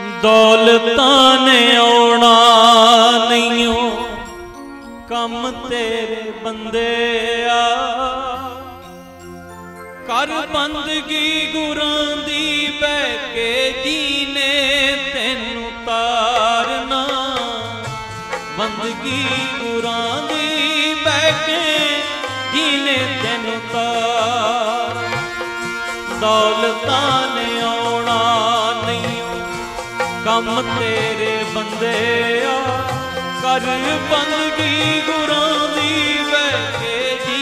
ਦੌਲਤਾਂ ਨੇ ਆਉਣਾ ਨਹੀਂਓ, ਕੰਮ ਤੇਰੇ ਬੰਦੇ ਆ। ਕਰ ਬੰਦਗੀ ਗੁਰਾਂ ਦੀ ਬਹਿ ਕੇ ਜੀਨੇ ਤੈਨੂੰ ਤਾਰਨਾ। ਬੰਦਗੀ ਗੁਰਾਂ ਦੀ ਬਹਿ ਕੇ ਜੀਨੇ ਤੈਨੂੰ ਤਾਰ ਦੌਲਤਾਂ ਨੇ ਆਉਣਾ ਕੰਮ ਤੇਰੇ ਬੰਦਿਆ ਕਰ ਬੰਦਗੀ ਗੁਰਾਂ ਦੀ ਬਹਿ ਜੀ।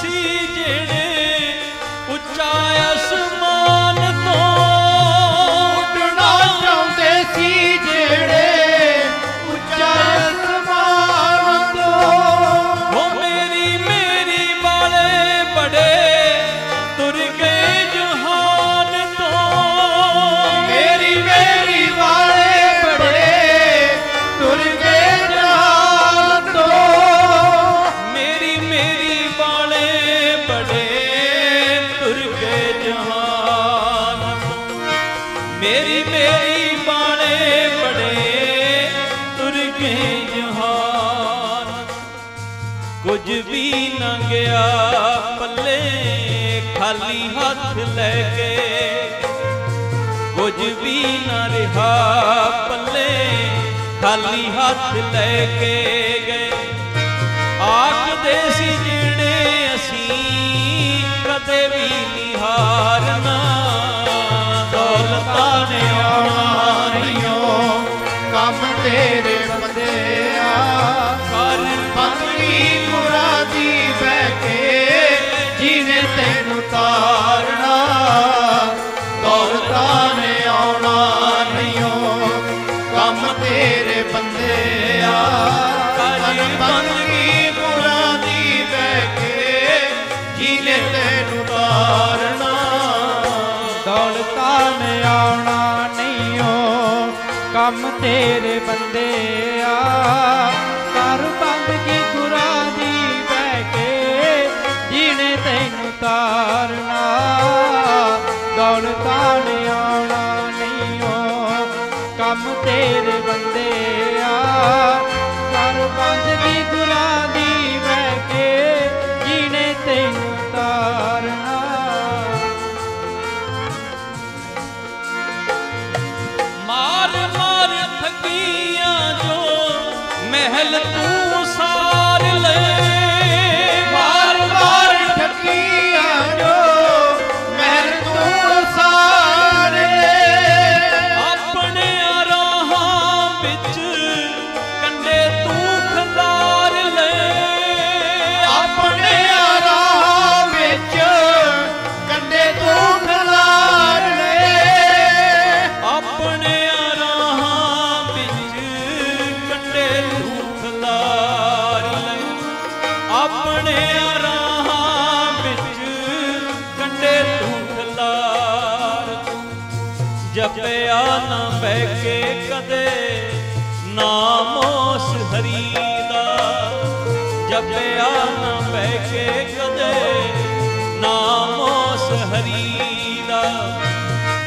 sigue. Sí, ਕੁਝ ਵੀ ਨਾ ਗਿਆ। ਪੱਲੇ ਖਾਲੀ ਹੱਥ ਲੈ ਕੇ ਕੁਝ ਵੀ ਨਾ ਰਿਹਾ। ਪੱਲੇ ਖਾਲੀ ਹੱਥ ਲੈ ਕੇ ਗਏ। ਆਖਦੇ ਸੀ ਜਿਹੜੇ ਅਸੀਂ ਕਦੇ ਵੀ ਨਿਹਾਰਨਾ ਦੌਲਤਾਂ ਨੇ ਆਉਣਾ ਰਿਓ ਕੰਮ ਤੇ ਕੰਮ ਤੇਰੇ ਬੰਦੇ ਜਪਿਆ ਨਾ ਬਹਿ ਕੇ ਕਦੇ ਨਾਮ ਉਸ ਹਰੀ ਦਾ ਜਪਿਆ ਨਾ ਬਹਿ ਕੇ ਕਦੇ ਨਾਮ ਉਸ ਹਰੀ ਦਾ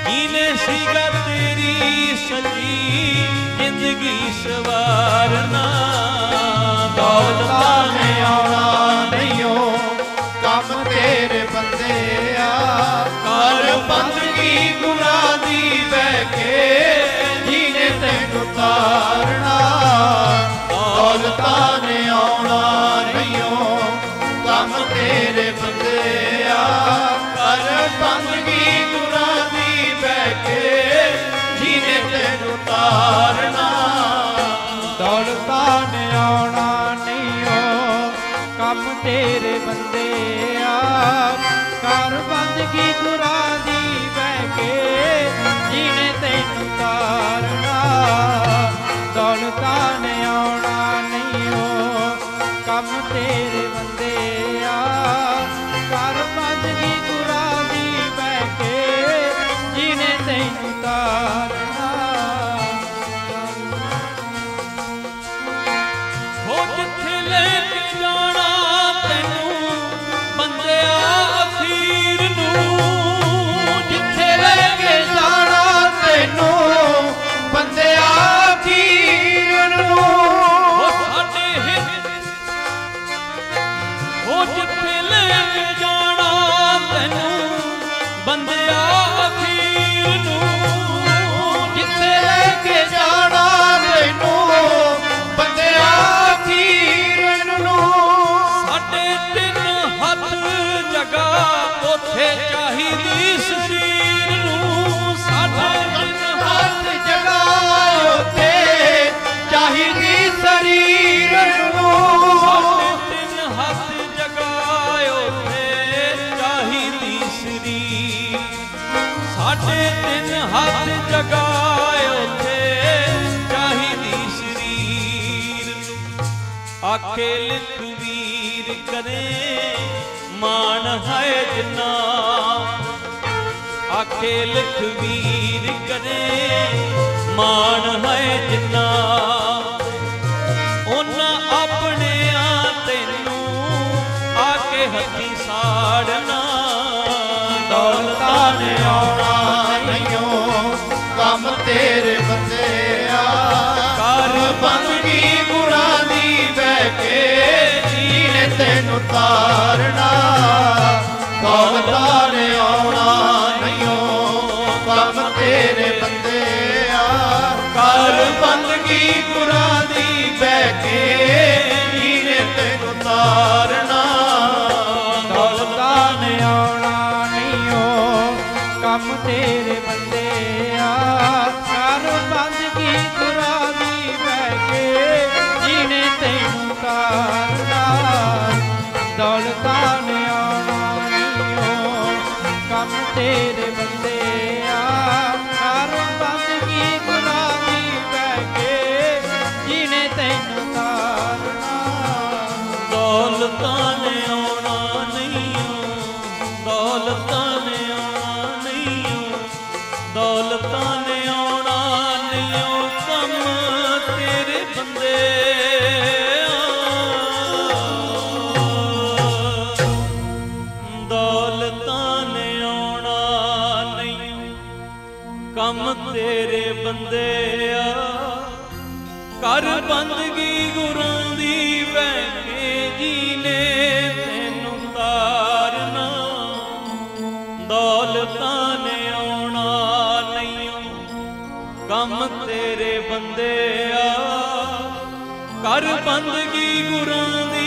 ਕੀਨੇ ਸੀਗਾ ਤੇਰੀ ਸੱਚੀ ਜ਼ਿੰਦਗੀ ਸਵਾ ਆਉਣਾ ਨਹੀਂ ਓ ਕੰਮ ਤੇਰੇ ਬੰਦੇ ਆ। ਕਰ ਬੰਦਗੀ ਗੁਰਾਂ ਦੀ ਬਹਿ ਕੇ ਜੀਨੇ ਤੈਨੂੰ ਤਾਰਨਾ। ਦੌਲਤਾਂ ਨੇ ਆਉਣਾ ਨਹੀਂ ਓ ਕੰਮ ਤੇਰੇ ਬੰਦੇ ਬੰਦਿਆ ਹੱਥ ਜਗਾਇਓ ਚਾਹੀਦੀ ਸਰੀਰ ਆਖੇ ਲਖਵੀਰ ਕਰੇ ਮਾਨ ਹੈ ਜਿਨਾ? ਆਖੇ ਲਖਵੀਰ ਕਰੇ ਮਾਨ ਹੈ ਜਿਨਾ? ਤੈਨੂੰ ਤਾਰਨਾ ਨੇ ਆਉਣਾ ਨਹੀਂਓ, ਕੰਮ ਤੇਰੇ ਬੰਦੇ ਆ। ਕਰ ਬੰਦਗੀ ਗੁਰਾਂ ਦੀ ਬਹਿ ਕੇ ਜੀਨੇ ਤੈਨੂੰ ਤਾਰਨਾ ਦੌਲਤਾਂ ਨੇ ਆਉਣਾ ਨਹੀਂ ਓ ਕੰਮ ਤੇਰੇ ਤੇਰੇ ਬੰਦੇ ਆ। ਕਰ ਬੰਦਗੀ ਗੁਰਾਂ ਦੀ ਬਹਿ ਕੇ ਜਿਹਨੇ ਤੈਨੂੰ ਤਾਰਨਾ ਦੌਲਤਾਂ ਨੇ ਆਉਣਾ ਨਹੀਂ, ਦੌਲਤਾਂ ਨੇ ਆਉਣਾ ਨਹੀਂ, ਦੌਲਤਾਂ ਕੰਮ ਤੇਰੇ ਬੰਦੇ ਆ। ਕਰ ਬੰਦਗੀ ਗੁਰਾਂ ਦੀ ਵੈ ਕੇ ਜੀਨੇ ਤੈਨੂੰ ਤਾਰਨਾ। ਦੌਲਤਾਂ ਨੇ ਆਉਣਾ ਨਹੀਂ ਕੰਮ ਤੇਰੇ ਬੰਦੇ ਆ। ਕਰ ਬੰਦਗੀ ਗੁਰਾਂ ਦੀ